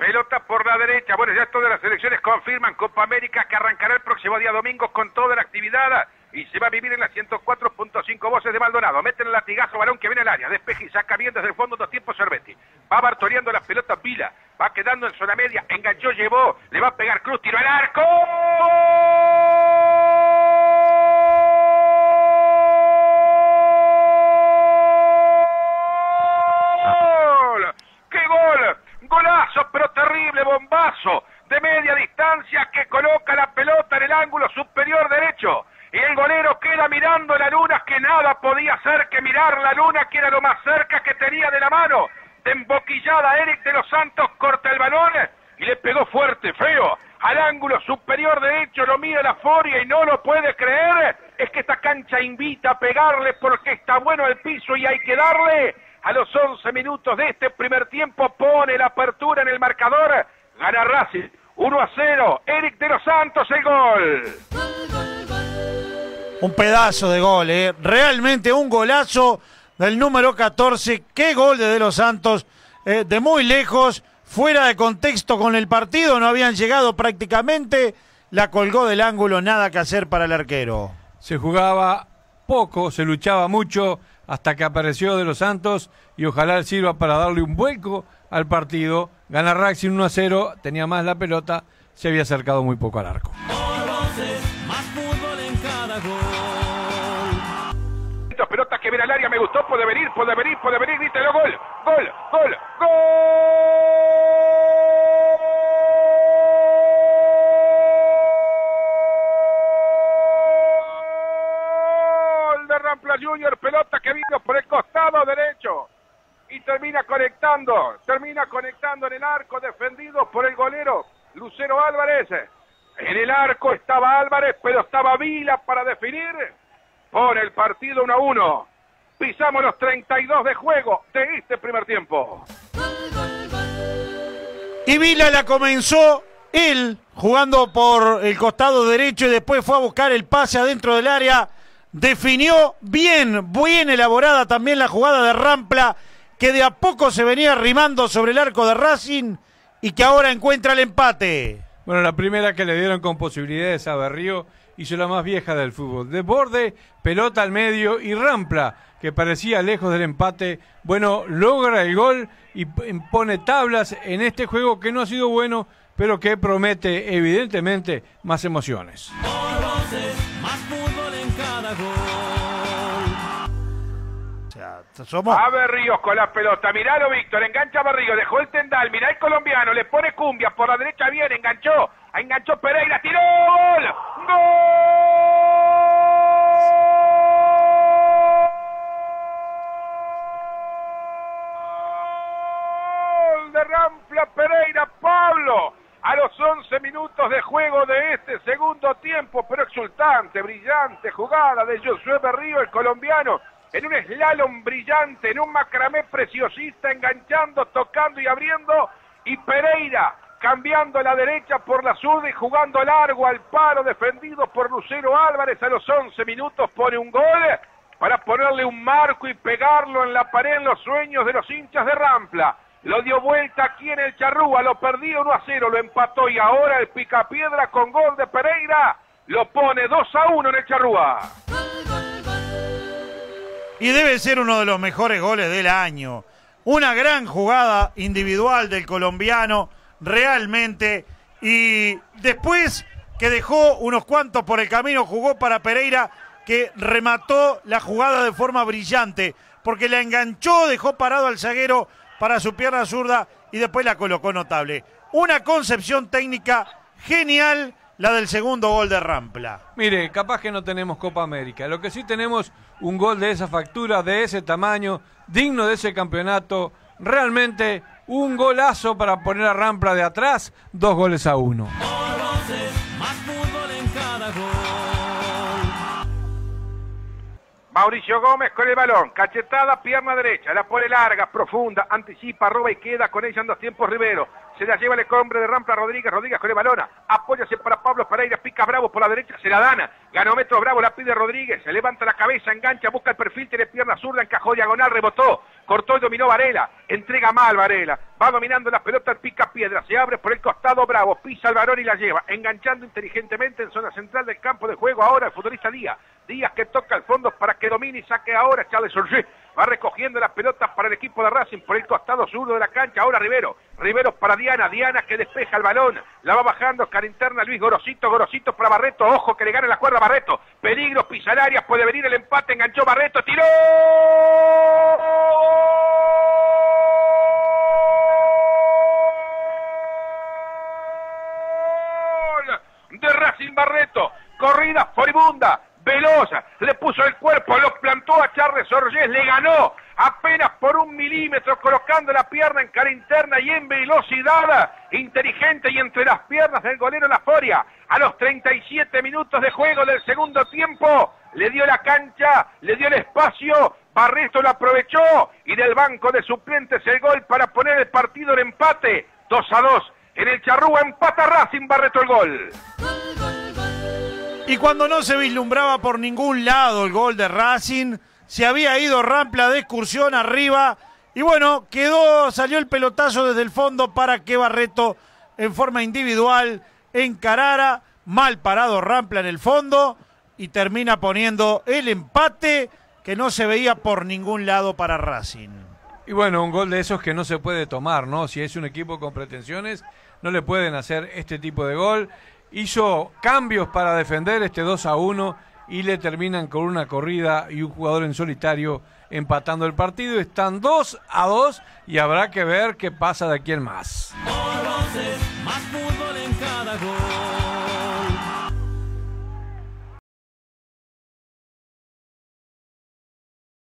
Pelota por la derecha. Bueno, ya todas las selecciones confirman Copa América que arrancará el próximo día domingo con toda la actividad y se va a vivir en las 104.5 voces de Maldonado. Mete el latigazo, balón que viene al área. Despeje y saca bien desde el fondo dos tiempos Cervetti. Va bartoreando las pelotas Vila. Va quedando en zona media. Enganchó, llevó. Le va a pegar Cruz. Tiro al arco. ¡Gol! ¡Qué gol! Golazo, pero terrible bombazo de media coloca la pelota en el ángulo superior derecho. Y el golero queda mirando la luna que nada podía hacer que mirar la luna que era lo más cerca que tenía de la mano. De emboquillada Eric de los Santos corta el balón y le pegó fuerte, feo. Al ángulo superior derecho lo mira la Foria y no lo puede creer. Es que esta cancha invita a pegarle porque está bueno el piso y hay que darle. A los 11 minutos de este primer tiempo pone la apertura en el marcador. Gana Racing 1 a 0. Eric de los Santos el gol. Un pedazo de gol, ¿eh? realmente un golazo del número 14. Qué gol de De los Santos, eh, de muy lejos, fuera de contexto con el partido, no habían llegado prácticamente. La colgó del ángulo, nada que hacer para el arquero. Se jugaba poco, se luchaba mucho hasta que apareció De los Santos y ojalá sirva para darle un vuelco al partido. Gana Racing 1 a 0, tenía más la pelota, se había acercado muy poco al arco. Pelota que viene al área, me gustó, puede venir, puede venir, puede venir, grítelo, gol, gol, gol, gol de Rampla Junior, pelota que vino por el derecho y termina conectando, termina conectando en el arco defendido por el golero Lucero Álvarez. En el arco estaba Álvarez, pero estaba Vila para definir. Pone el partido 1 a 1. Pisamos los 32 de juego de este primer tiempo. Y Vila la comenzó él jugando por el costado derecho y después fue a buscar el pase adentro del área. Definió bien, bien elaborada también la jugada de Rampla, que de a poco se venía arrimando sobre el arco de Racing y que ahora encuentra el empate. Bueno, la primera que le dieron con posibilidades a Berrío hizo la más vieja del fútbol. De borde, pelota al medio y Rampla, que parecía lejos del empate, bueno, logra el gol y pone tablas en este juego que no ha sido bueno, pero que promete evidentemente más emociones. Somos... A Berríos con la pelota, miralo Víctor, engancha a Berrío, dejó el tendal, mirá el colombiano, le pone cumbia, por la derecha bien, enganchó, enganchó Pereira, tiró, gol, gol de Rampla Pereira, Pablo, a los 11 minutos de juego de este segundo tiempo, pero exultante, brillante jugada de Josué Berrío, el colombiano, en un slalom brillante, en un macramé preciosista, enganchando, tocando y abriendo, y Pereira cambiando la derecha por la zurda y jugando largo al palo, defendido por Lucero Álvarez a los 11 minutos, pone un gol para ponerle un marco y pegarlo en la pared en los sueños de los hinchas de Rampla. Lo dio vuelta aquí en el Charrúa, lo perdió 1 a 0, lo empató y ahora el Picapiedra con gol de Pereira lo pone 2 a 1 en el Charrúa y debe ser uno de los mejores goles del año. Una gran jugada individual del colombiano, realmente. Y después que dejó unos cuantos por el camino, jugó para Pereira, que remató la jugada de forma brillante, porque la enganchó, dejó parado al zaguero para su pierna zurda y después la colocó notable. Una concepción técnica genial la del segundo gol de Rampla. Mire, capaz que no tenemos Copa América. Lo que sí tenemos un gol de esa factura, de ese tamaño, digno de ese campeonato. Realmente un golazo para poner a Rampla de atrás, dos goles a uno. Mauricio Gómez con el balón, cachetada, pierna derecha, la pone larga, profunda, anticipa, roba y queda con ella en dos tiempos Rivero. Se la lleva el hombre de Rampla Rodríguez. Rodríguez con el balona. Apóyase para Pablo Pereira. Pica Bravo por la derecha. Se la dana. Ganó Metro Bravo. La pide Rodríguez. Se levanta la cabeza. Engancha. Busca el perfil. Tiene pierna zurda. Encajó diagonal. Rebotó. Cortó y dominó Varela. Entrega mal Varela. Va dominando la pelota. El pica piedra. Se abre por el costado Bravo. Pisa el varón y la lleva. Enganchando inteligentemente en zona central del campo de juego. Ahora el futbolista Díaz. Díaz que toca el fondo para que domine y saque ahora Charles Sorgé. Va recogiendo las pelotas para el equipo de Racing por el costado sur de la cancha. Ahora Rivero. Rivero para Diana. Diana que despeja el balón. La va bajando. Cara interna Luis Gorosito. Gorosito para Barreto. Ojo que le gane la cuerda a Barreto. Peligro. Pisar Puede venir el empate. Enganchó Barreto. Tiró. de Racing Barreto. Corrida furibunda velosa, le puso el cuerpo, lo plantó a Charles Sorges, le ganó apenas por un milímetro, colocando la pierna en cara interna y en velocidad inteligente y entre las piernas del golero La Foria. A los 37 minutos de juego del segundo tiempo, le dio la cancha, le dio el espacio, Barreto lo aprovechó y del banco de suplentes el gol para poner el partido en empate, 2 a 2. En el Charrúa empata Racing Barreto el gol. Y cuando no se vislumbraba por ningún lado el gol de Racing, se había ido Rampla de excursión arriba. Y bueno, quedó, salió el pelotazo desde el fondo para que Barreto en forma individual encarara. Mal parado Rampla en el fondo y termina poniendo el empate que no se veía por ningún lado para Racing. Y bueno, un gol de esos que no se puede tomar, ¿no? Si es un equipo con pretensiones, no le pueden hacer este tipo de gol hizo cambios para defender este 2 a 1 y le terminan con una corrida y un jugador en solitario empatando el partido. Están 2 a 2 y habrá que ver qué pasa de aquí en más. más fútbol en cada.